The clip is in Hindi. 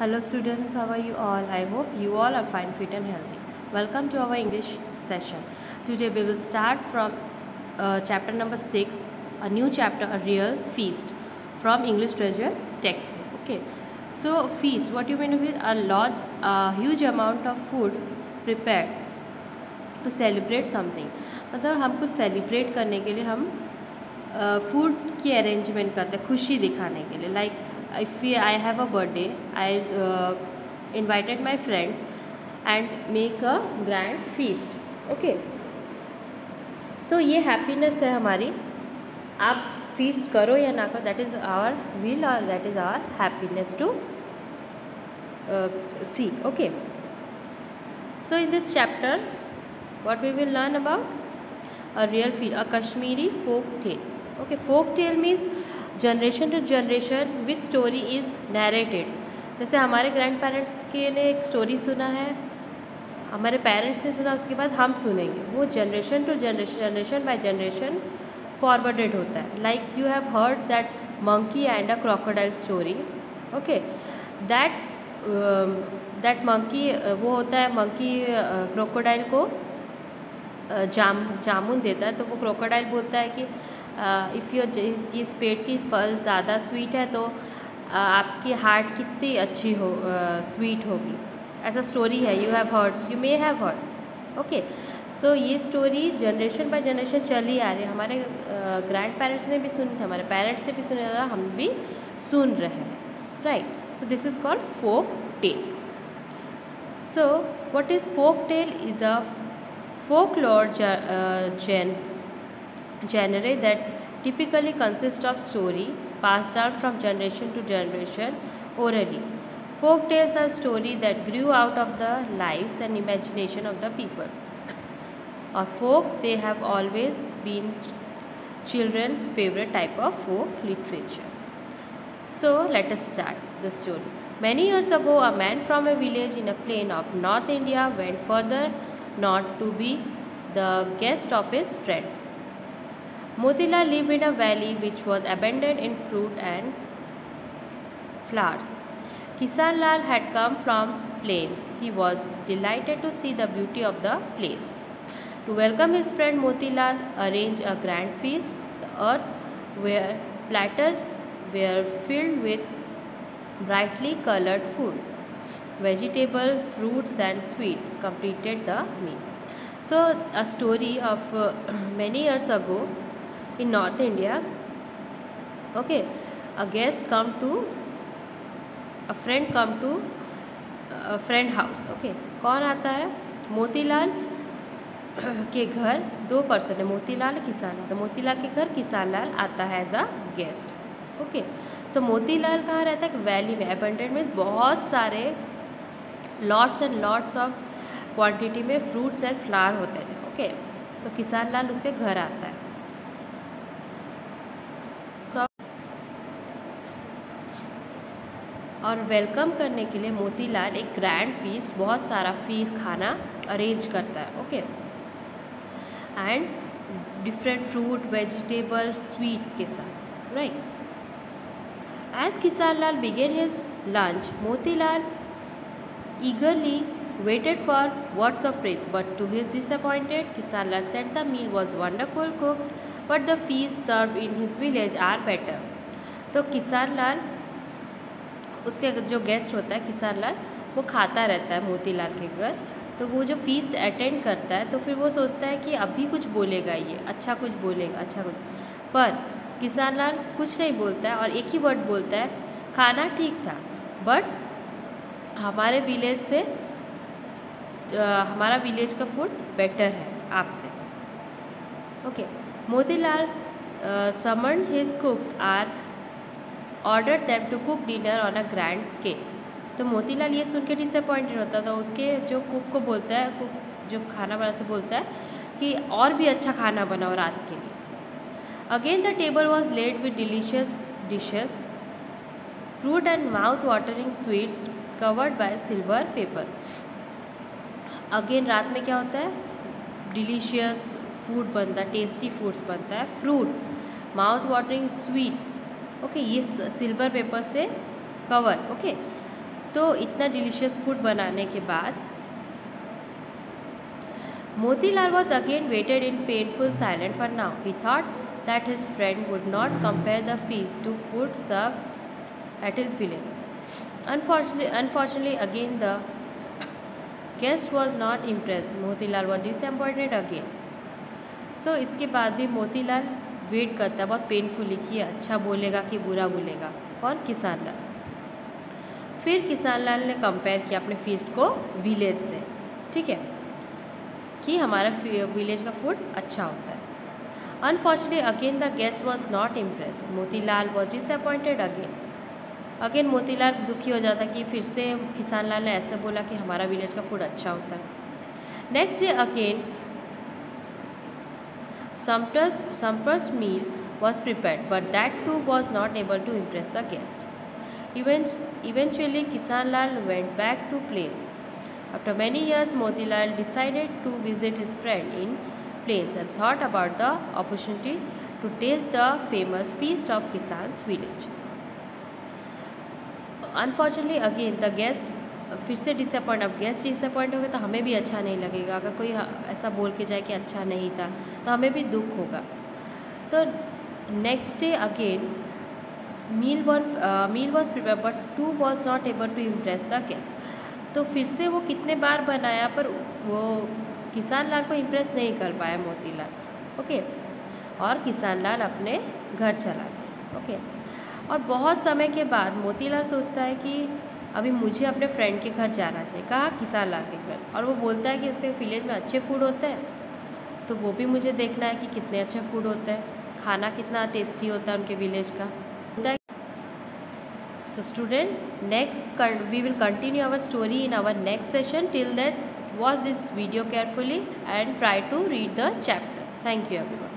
Hello students how are you all I hope you all are fine fit and healthy welcome to our English session today we will start from chapter number six a new chapter a real feast from English treasure text book okay so feast what you mean with a large huge amount of food prepare to celebrate something मतलब हम कुछ सेलिब्रेट करने के लिए हम फ़ूड uh, की अरेंजमेंट करते हैं खुशी दिखाने के लिए like like, if I have a birthday, I uh, invited my friends and make a grand feast. Okay. सो ये हैप्पीनेस है हमारी आप फीस्ट करो या ना करो दैट इज़ आवर विल और that is our happiness to see okay so in this chapter what we will learn about a real feel a kashmiri folk tale okay folk tale means generation to generation which story is narrated जैसे हमारे ग्रैंड पेरेंट्स के ने एक स्टोरी सुना है हमारे पेरेंट्स ने सुना उसके बाद हम सुनेंगे। वो generation to generation generation by generation forwarded होता है। Like you have heard that monkey and a crocodile story okay that that monkey वो होता है मंकी क्रोकोडाइल uh, को uh, जाम जामुन देता है तो वो क्रोकोडाइल बोलता है कि इफ़ योर इस पेट की फल ज़्यादा स्वीट है तो आपकी हार्ट कितनी अच्छी हो स्वीट होगी। ऐसा स्टोरी है you have heard you may have heard okay so ये स्टोरी जनरेशन बाय जनरेशन चली आ रही है। हमारे ग्रैंड पेरेंट्स ने भी सुनी थी, हमारे पेरेंट्स से भी सुना था, हम भी सुन रहे हैं right so this is called folk tale so what is folk tale is a folklore genre genre that typically consists of story passed down from generation to generation orally. Folk tales are stories that grew out of the lives and imagination of the people. or folk, they have always been children's favorite type of folk literature. So let us start the story. Many years ago, a man from a village in a plain of North India went further north to be the guest of his friend. Motilal lived in a valley which was abundant in fruit and flowers. Kisan Lal had come from plains. He was delighted to see the beauty of the place. To welcome his friend Motilal arranged a grand feast. The earth where platter were filled with brightly colored food. Vegetable, fruits and sweets completed the meal. So a story of uh, many years ago in North India. Okay, a guest come to, a friend come to, a friend house. Okay, कौन आता है? मोतीलाल के घर, दो पर्सन है, मोतीलाल, किसान तो मोतीलाल के घर किसान लाल आता है as a guest okay so Motilal कहाँ रहता है? वैली में अबंडेंट में बहुत सारे lots and lots of quantity में फ्रूट्स एंड फ्लावर होते हैं। ओके तो किसान लाल उसके घर आता है। और वेलकम करने के लिए मोतीलाल एक ग्रैंड फ़ीस बहुत सारा फ़ीस खाना अरेंज करता है okay and different fruit vegetable sweets के साथ right as Kisan Lal began his lunch Motilal eagerly waited for words of praise but to his disappointed Kisan Lal said the meal was wonderful cook but the feasts served in his village are better तो किसान लाल उसके जो गेस्ट होता है, किसान लाल, वो खाता रहता है मोतीलाल के घर। तो वो जो फीस्ट अटेंड करता है तो फिर वो सोचता है कि अभी कुछ बोलेगा ये अच्छा कुछ बोलेगा अच्छा कुछ। पर किसान लाल कुछ नहीं बोलता है और एक ही वर्ड बोलता है, खाना ठीक था बट हमारे विलेज से हमारा विलेज का फ़ूड बेटर है आपसे। Okay Motilal summon his cook are order them to cook dinner on a grand scale तो मोतीलाल ये सुन के डिसअपॉइंटेड होता था। उसके जो कुक को बोलता है कुक जो खाना बना से बोलता है कि और भी अच्छा खाना बनाओ रात के लिए। Again the table was laid with delicious dishes fruit and mouth watering sweets covered by silver paper again रात में क्या होता है? डिलीशियस फ़ूड बनता है टेस्टी फूड्स बनता है। Fruit mouth watering sweets okay ये सिल्वर पेपर से कवर ओके तो इतना डिलीशियस फ़ूड बनाने के बाद, Motilal was again waited in painful silent for now he thought that his friend would not compare the feast to food serve at his village unfortunate unfortunately again the guest was not impress Motilal was disappointed again so इसके बाद भी मोतीलाल वेट करता है, बहुत पेनफुली कि अच्छा बोलेगा कि बुरा बोलेगा। कौन किसान लाल फिर किसान लाल ने कंपेयर किया अपने फीस्ट को विलेज से, ठीक है? कि हमारा विलेज का फ़ूड अच्छा होता है। Unfortunately again the guest was not impressed Motilal was disappointed again again Motilal दुखी हो जाता कि फिर से किसान लाल ने ऐसे बोला कि हमारा विलेज का फ़ूड अच्छा होता। है next day again Sumter's, Sumter's meal was prepared, but that too was not able to impress the guest. Eventually, Kisanlal went back to Plains. After many years, Motilal decided to visit his friend in Plains and thought about the opportunity to taste the famous feast of Kisan's village. Unfortunately, again the guest फिर से डिसअपॉइंट अब गेस्ट डिसअपॉइंट हो गए तो हमें भी अच्छा नहीं लगेगा। अगर कोई ऐसा बोल के जाए कि अच्छा नहीं था तो हमें भी दुख होगा। तो next day again meal were meal was prepare but two was not able to impress the guest तो फिर से वो कितने बार बनाया, पर वो किसान लाल को इम्प्रेस नहीं कर पाया, मोतीलाल। ओके? और किसान लाल अपने घर चला गया। ओके? और बहुत समय के बाद मोतीलाल सोचता है कि अभी मुझे अपने फ्रेंड के घर जाना चाहिए। कहा, किसान ला के घर। और वो बोलता है कि उसके विलेज में अच्छे फ़ूड होते हैं। तो वो भी मुझे देखना है कि कितने अच्छे फ़ूड होते हैं। खाना कितना टेस्टी होता है उनके विलेज का। So student next we will continue our story in our next session till that watch this video carefully and try to read the chapter thank you every